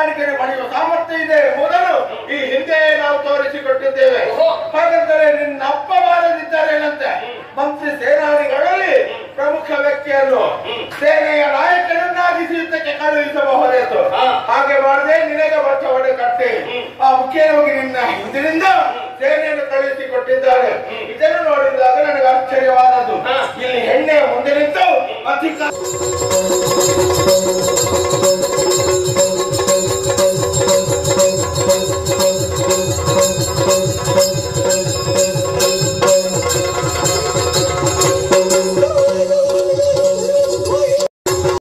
ಕಪ್ಪ ಮಾಡಿರುವ ಪಡೆಯುವ ಸಾಮರ್ಥ್ಯ ಇದೆ ಮೊದಲು ಈ ಹಿಂದೆ ನಾವು ತೋರಿಸಿಕೊಟ್ಟಿದ್ದೇವೆ. ಹಾಗಂದರೆ ನಿನ್ನ ಅಪ್ಪ ಬಾರದಿದ್ದಾರೆ ಏನಂತೆ? ಮಂತ್ರಿ ಸೇನಾನಿಗಳಲ್ಲಿ ಪ್ರಮುಖ ವ್ಯಕ್ತಿಯನ್ನು ಸೇನೆಯ ನಾಯಕನನ್ನಾಗಿಸಿ ಯುದ್ಧಕ್ಕೆ ಕಳುಹಿಸಬಹುದೇತು? ಹಾಗೆ ಮಾಡದೆ ನಿನಗೆ ವರ್ಷ ಹೊಡೆ ಕಟ್ಟಿ. ಆ ಮುಖ್ಯವಾಗಿ ನಿನ್ನ ಹಿಂದಿನಿಂದ ಸೇನೆಯನ್ನು ಕಳುಹಿಸಿಕೊಟ್ಟಿದ್ದಾರೆ. ಇದನ್ನು ನೋಡಿದಾಗ ನನಗೆ ಆಶ್ಚರ್ಯವಾದದ್ದು. ಇಲ್ಲಿ ಹೆಣ್ಣೆ ಮುಂದೆ ನಿಂತು ಅಧಿಕಾರ